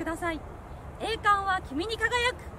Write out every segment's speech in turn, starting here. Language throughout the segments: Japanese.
ください。栄冠は君に輝く。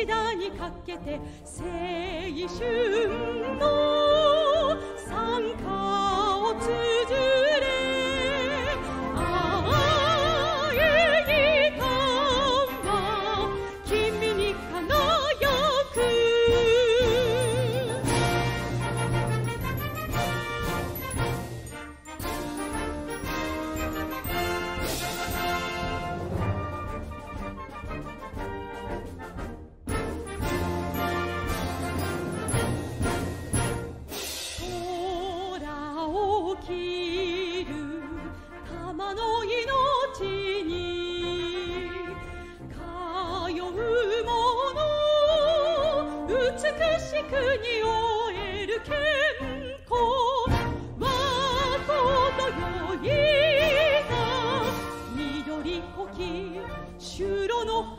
シダにかけて青春の参加を続け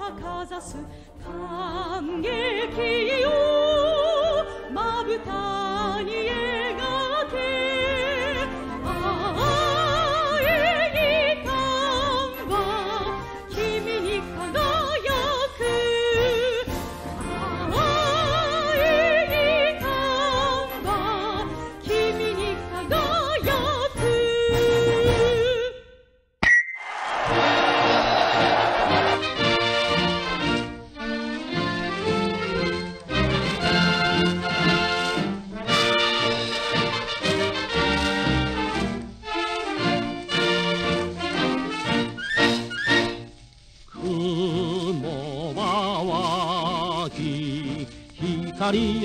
かざす感激をまぶたに描け。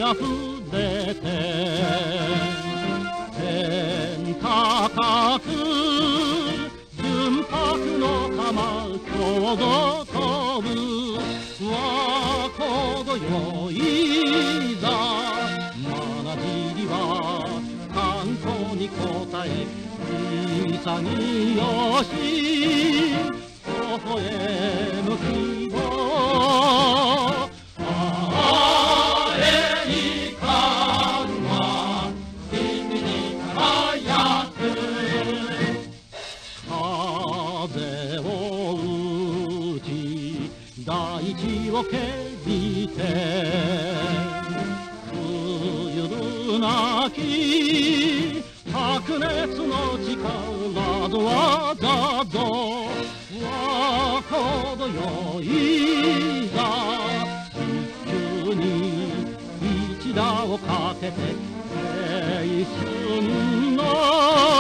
溢れて天高く純白の玉今ど飛ぶ和どよいざまなじりは観光に応え小さによし微笑むかけて青春の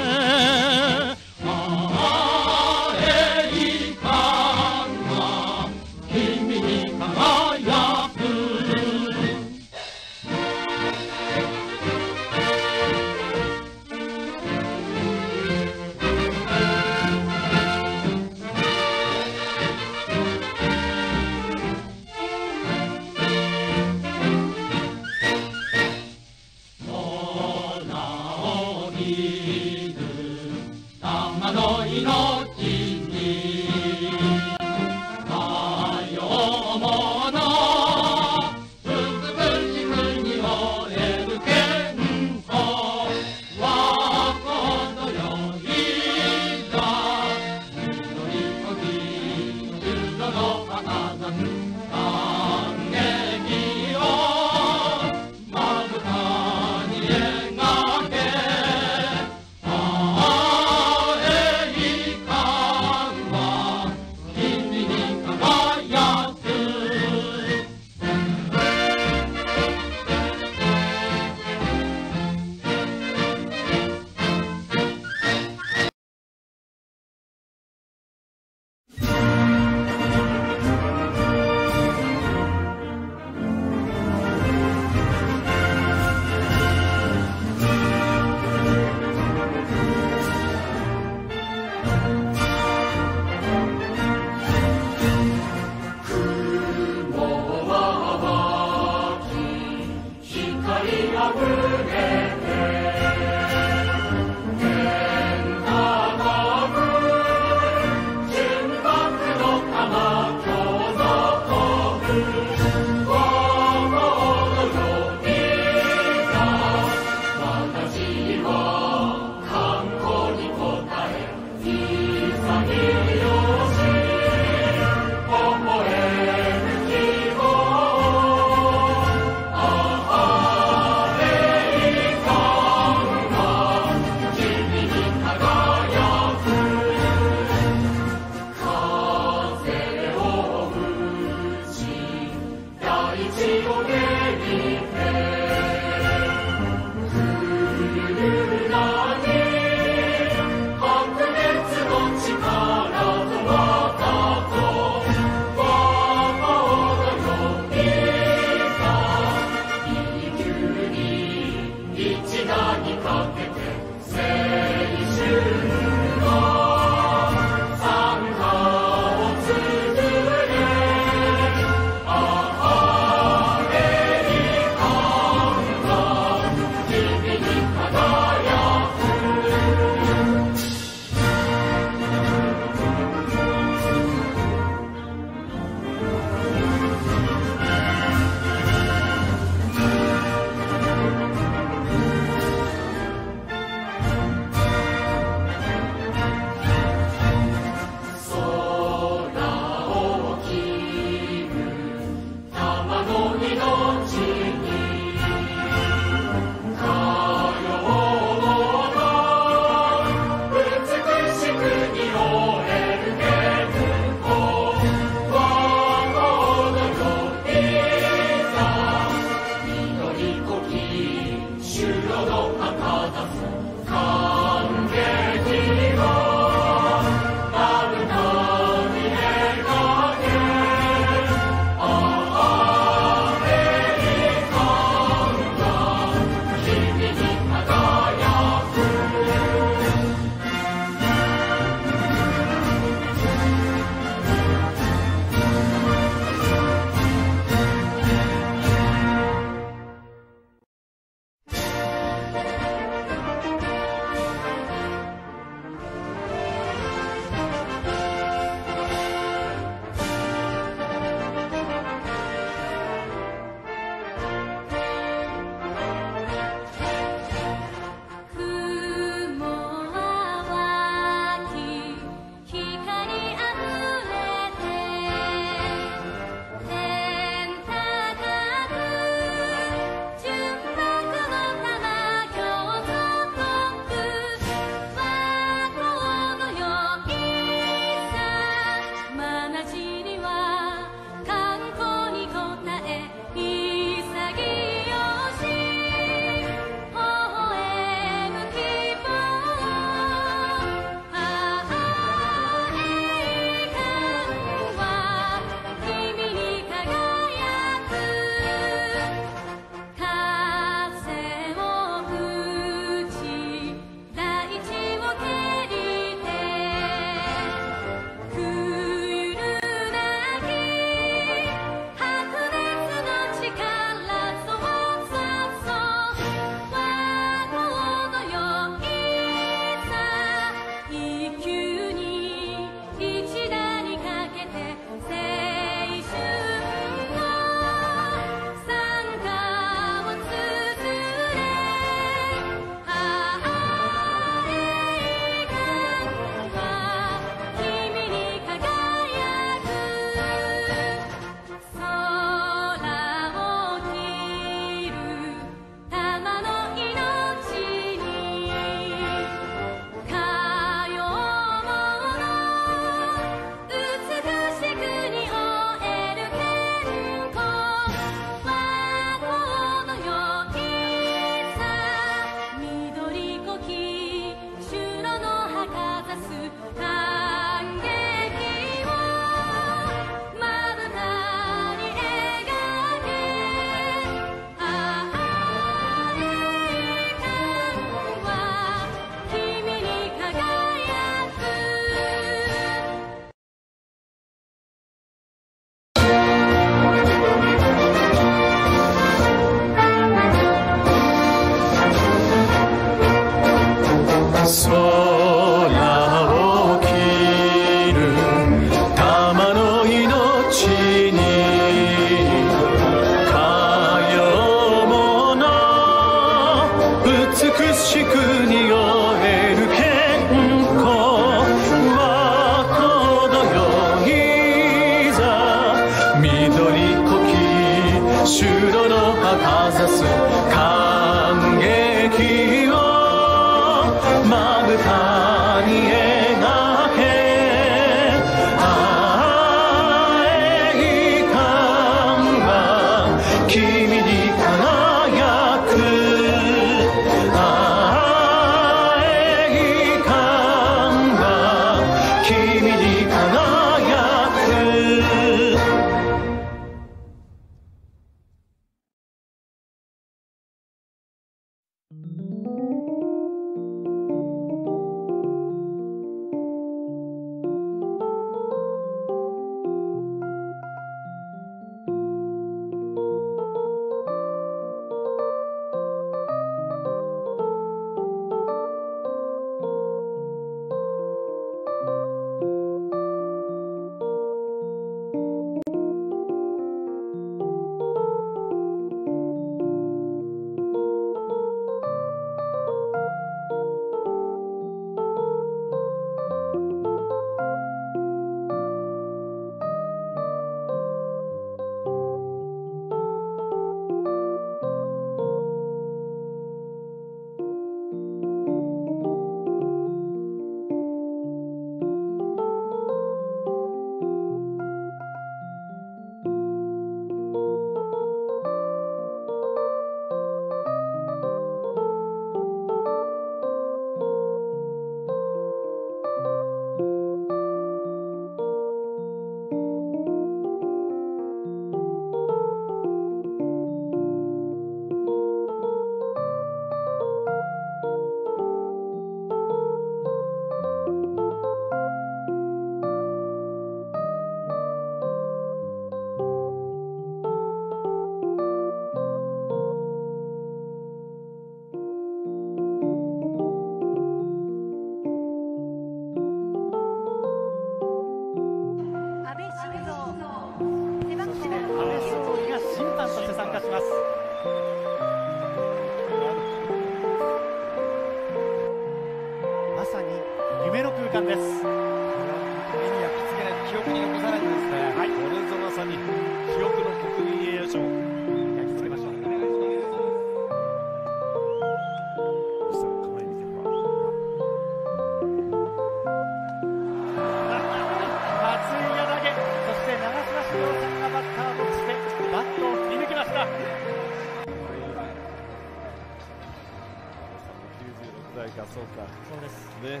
ね。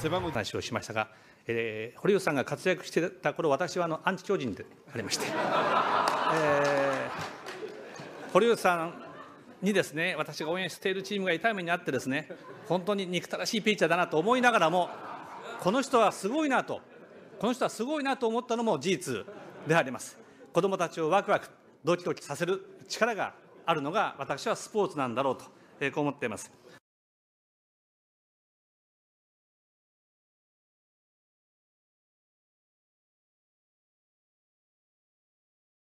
背番号話をしましたが、えー堀内さんが活躍していた頃私はあのアンチ巨人でありまして、えー堀内さんにですね私が応援しているチームが痛い目にあってですね本当に憎たらしいピッチャーだなと思いながらもこの人はすごいなとこの人はすごいなと思ったのも事実であります。子どもたちをワクワクドキドキさせる力があるのが私はスポーツなんだろうと、えーこう思っています